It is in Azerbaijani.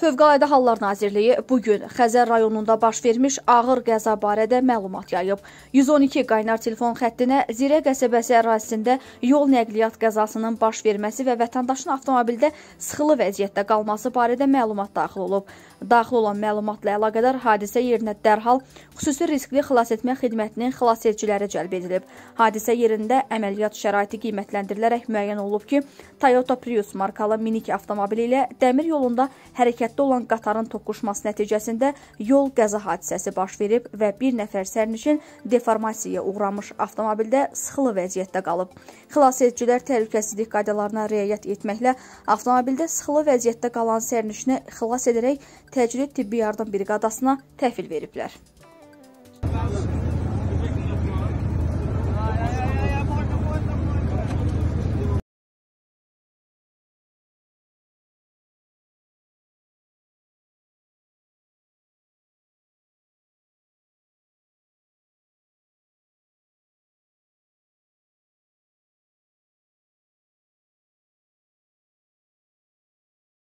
Fövqəladə Hallar Nazirliyi bu gün Xəzər rayonunda baş vermiş ağır qəza barədə məlumat yayıb. 112 qaynar telefon xəttinə Zirə qəsəbəsi ərazisində yol nəqliyyat qəzasının baş verməsi və vətəndaşın avtomobildə sıxılı vəziyyətdə qalması barədə məlumat daxil olub. Daxil olan məlumatla əlaqədar hadisə yerinə dərhal xüsusi riskli xilasetmə xidmətinin xilasediciləri cəlb edilib. Hadisə yerində əməliyyat şəraiti qiymətləndirilərək müəyyən olub ki, Toyota Prius markalı minik avtomobili ilə dəmir yolunda hərəkət hərəkətdə olan qatarın toqquşması nəticəsində yol qəza hadisəsi baş verib və bir nəfər sərnişin deformasiyaya uğramış avtomobildə sıxılı vəziyyətdə qalıb. Xilasedicilər təhlükəsizlik qaydalarına riayət etməklə avtomobildə sıxılı vəziyyətdə qalan sərnişini xilas edərək təcili tibbi yardım briqadasına təhvil veriblər.